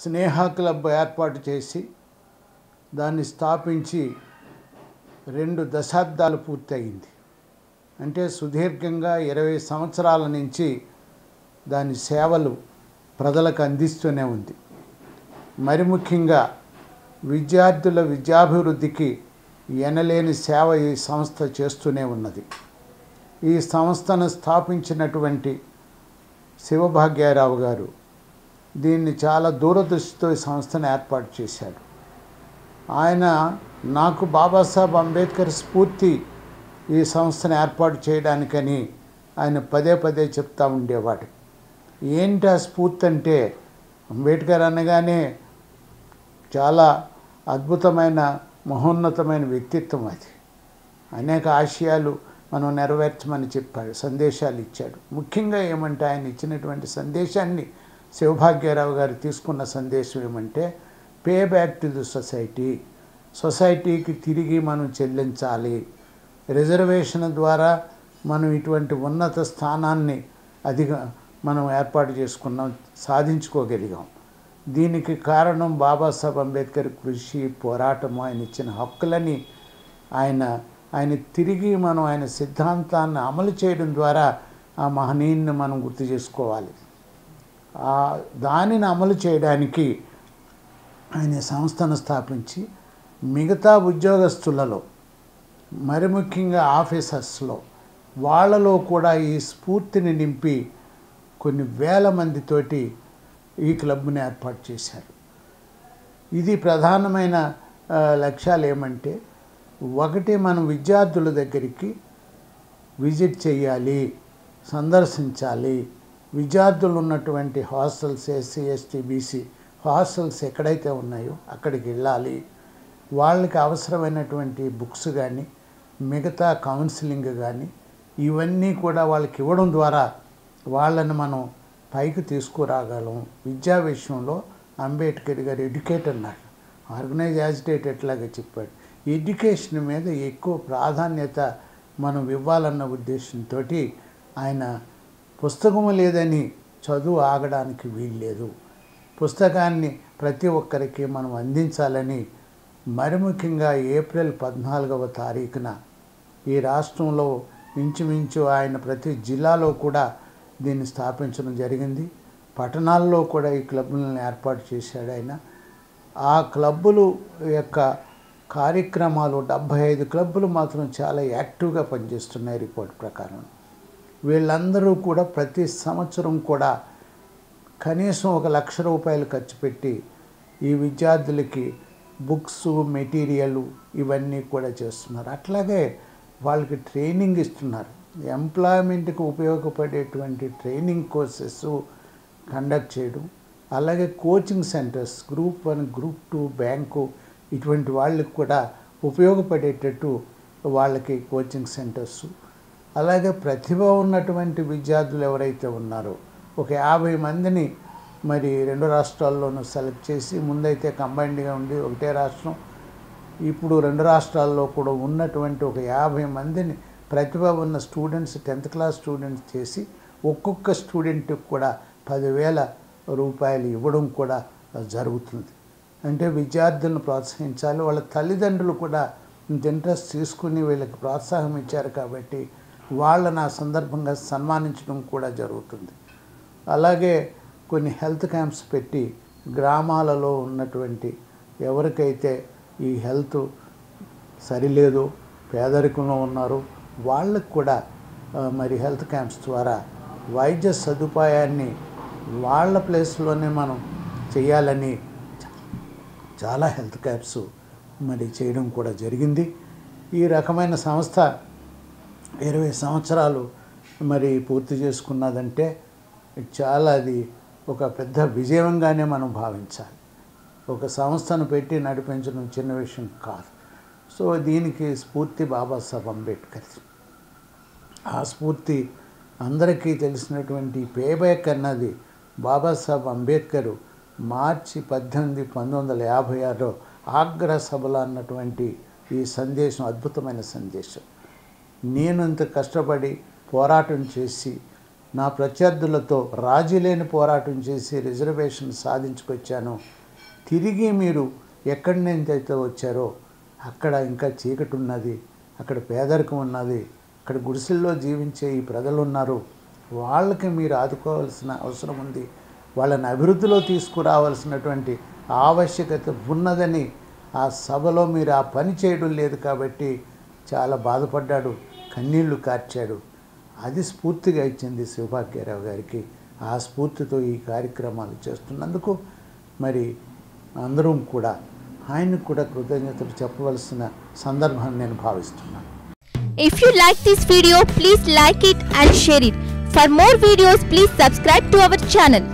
స్నేహ club ఏర్పాటు చేసి దాన్ని స్థాపించి రెండు దశాబ్దాలు పూర్తయింది. అంటే సుదీర్ఘంగా ఇరవై సంవత్సరాల నుంచి దాని సేవలు ప్రజలకు అందిస్తూనే ఉంది. మరి ముఖ్యంగా విద్యార్థుల విద్యాభివృద్ధికి ఎనలేని సేవ ఈ సంస్థ చేస్తూనే ఉన్నది. ఈ సంస్థను స్థాపించినటువంటి శివభాగ్యారావు గారు దీన్ని చాలా దూరదృష్టితో ఈ సంస్థను ఏర్పాటు చేశాడు. ఆయన నాకు బాబాసాహెబ్ అంబేద్కర్ స్ఫూర్తి ఈ సంస్థను ఏర్పాటు చేయడానికని ఆయన పదే పదే చెప్తా ఉండేవాడు. ఏంటి ఆ స్ఫూర్తి అంటే? అంబేద్కర్ అనగానే చాలా అద్భుతమైన మహోన్నతమైన వ్యక్తిత్వం అది. అనేక ఆశయాలు మనం నెరవేర్చమని చెప్పాడు సందేశాలు ఇచ్చాడు. ముఖ్యంగా ఏమంటే ఆయన ఇచ్చినటువంటి సందేశాన్ని శివభాగ్యరావు గారు తీసుకున్న సందేశం ఏమంటే pay back to the society సొసైటీకి తిరిగి మనం చెల్లించాలి. రిజర్వేషన్ ద్వారా మనం ఇటువంటి ఉన్నత స్థానాన్ని అధిక మనం ఏర్పాటు చేసుకున్నాం సాధించుకోగలిగాం. దీనికి కారణం బాబాసాహెబ్ అంబేద్కర్ కృషి పోరాటము ఆయన ఇచ్చిన హక్కులని ఆయన ఆయన తిరిగి మనం ఆయన సిద్ధాంతాన్ని అమలు చేయడం ద్వారా ఆ మహనీయుని మనం గుర్తు చేసుకోవాలి. దానిని అమలు చేయడానికి ఆయన సంస్థను స్థాపించి మిగతా ఉద్యోగస్తులలో మరి ముఖ్యంగా ఆఫీసర్స్లో వాళ్ళలో కూడా ఈ స్ఫూర్తిని నింపి కొన్ని వేల మందితోటి ఈ క్లబ్ని ఏర్పాటు చేశారు. ఇది ప్రధానమైన లక్ష్యాలు ఏమంటే ఒకటి మనం విద్యార్థుల దగ్గరికి విజిట్ చేయాలి సందర్శించాలి విద్యార్థులు ఉన్నటువంటి hostels SC ST BC hostels ఎక్కడైతే ఉన్నాయో అక్కడికి వెళ్ళాలి. వాళ్ళకి అవసరమైనటువంటి బుక్స్ కానీ మిగతా కౌన్సిలింగ్ కానీ ఇవన్నీ కూడా వాళ్ళకి ఇవ్వడం ద్వారా వాళ్ళని మనం పైకి తీసుకురాగలం. విద్యా విషయంలో అంబేద్కర్ గారు ఎడ్యుకేట్ అన్నాడు ఆర్గనైజ్ యాజిటేట్ ఎట్లాగా చెప్పాడు. ఎడ్యుకేషన్ మీద ఎక్కువ ప్రాధాన్యత మనం ఇవ్వాలన్న ఉద్దేశంతో ఆయన పుస్తకము లేదని చదువు ఆగడానికి వీల్లేదు. పుస్తకాన్ని ప్రతి ఒక్కరికి మనం అందించాలని మరి ముఖ్యంగా ఏప్రిల్ పద్నాలుగవ తారీఖున ఈ రాష్ట్రంలో ఇంచుమించు ఆయన ప్రతి జిల్లాలో కూడా దీన్ని స్థాపించడం జరిగింది. పట్టణాల్లో కూడా ఈ క్లబ్లను ఏర్పాటు చేశాడు ఆయన. ఆ క్లబ్బులు యొక్క కార్యక్రమాలు డెబ్భై ఐదు క్లబ్బులు మాత్రం చాలా యాక్టివ్గా పనిచేస్తున్నాయి రిపోర్ట్ ప్రకారం. వీళ్ళందరూ కూడా ప్రతి సంవత్సరం కూడా కనీసం ఒక లక్ష రూపాయలు ఖర్చు పెట్టి ఈ విద్యార్థులకి బుక్స్ మెటీరియల్ ఇవన్నీ కూడా చేస్తున్నారు. అట్లాగే వాళ్ళకి ట్రైనింగ్ ఇస్తున్నారు. ఎంప్లాయ్మెంట్కి ఉపయోగపడేటువంటి ట్రైనింగ్ కోర్సెస్ కండక్ట్ చేయడం అలాగే coaching centres group one group two bank ఇటువంటి వాళ్ళకి కూడా ఉపయోగపడేటట్టు వాళ్ళకి కోచింగ్ సెంటర్స్ అలాగే ప్రతిభ ఉన్నటువంటి విద్యార్థులు ఎవరైతే ఉన్నారో ఒక యాభై మందిని మరి రెండు రాష్ట్రాల్లోనూ సెలెక్ట్ చేసి ముందైతే కంబైన్డ్గా ఉండి ఒకటే రాష్ట్రం ఇప్పుడు రెండు రాష్ట్రాల్లో కూడా ఉన్నటువంటి ఒక యాభై మందిని ప్రతిభ ఉన్న స్టూడెంట్స్ టెన్త్ క్లాస్ స్టూడెంట్స్ చేసి ఒక్కొక్క స్టూడెంట్కి కూడా పదివేల రూపాయలు ఇవ్వడం కూడా జరుగుతుంది. అంటే విద్యార్థులను ప్రోత్సహించాలి వాళ్ళ తల్లిదండ్రులు కూడా ఇంత ఇంట్రెస్ట్ తీసుకుని వీళ్ళకి ప్రోత్సాహం ఇచ్చారు కాబట్టి వాళ్ళని ఆ సందర్భంగా సన్మానించడం కూడా జరుగుతుంది. అలాగే కొన్ని హెల్త్ క్యాంప్స్ పెట్టి గ్రామాలలో ఉన్నటువంటి ఎవరికైతే ఈ హెల్త్ సరిలేదు పేదరికంలో ఉన్నారు వాళ్ళకు కూడా మరి హెల్త్ క్యాంప్స్ ద్వారా వైద్య సదుపాయాన్ని వాళ్ళ ప్లేస్లోనే మనం చేయాలని చాలా హెల్త్ క్యాంప్స్ మరి చేయడం కూడా జరిగింది. ఈ రకమైన సంస్థ ఇరవై సంవత్సరాలు మరి పూర్తి చేసుకున్నదంటే చాలా అది ఒక పెద్ద విజయంగానే మనం భావించాలి. ఒక సంస్థను పెట్టి నడిపించడం చిన్న విషయం కాదు. సో దీనికి స్ఫూర్తి బాబాసాహెబ్ అంబేద్కర్. ఆ స్ఫూర్తి అందరికీ తెలిసినటువంటి పేబ్యాక్ అన్నది బాబాసాహెబ్ అంబేద్కర్ మార్చి పద్దెనిమిది పంతొమ్మిది వందల యాభై ఆరులో ఆగ్రా సభలో అన్నటువంటి ఈ సందేశం అద్భుతమైన సందేశం. నేను ఇంత కష్టపడి పోరాటం చేసి నా ప్రత్యర్థులతో రాజీ లేని పోరాటం చేసి రిజర్వేషన్ సాధించుకొచ్చాను. తిరిగి మీరు ఎక్కడి నుంచి అయితే వచ్చారో అక్కడ ఇంకా చీకటి ఉన్నది అక్కడ పేదరికం ఉన్నది అక్కడ గుడిసెల్లో జీవించే ఈ ప్రజలు ఉన్నారు వాళ్ళకి మీరు ఆదుకోవాల్సిన అవసరం ఉంది. వాళ్ళని అభివృద్ధిలో తీసుకురావాల్సినటువంటి ఆవశ్యకత ఉన్నదని ఆ సభలో మీరు ఆ పని చేయడం లేదు కాబట్టి చాలా బాధపడ్డాడు. కన్నీళ్ళు కార్చాడు. అది స్ఫూర్తిగా ఇచ్చింది శివభాగ్యరావు గారికి. ఆ స్ఫూర్తితో ఈ కార్యక్రమాలు చేస్తున్నందుకు మరి అందరం కూడా ఆయనకు కూడా కృతజ్ఞతలు చెప్పవలసిన సందర్భాన్ని నేను భావిస్తున్నాను. If you like this video please like it and share it for more videos please subscribe to our channel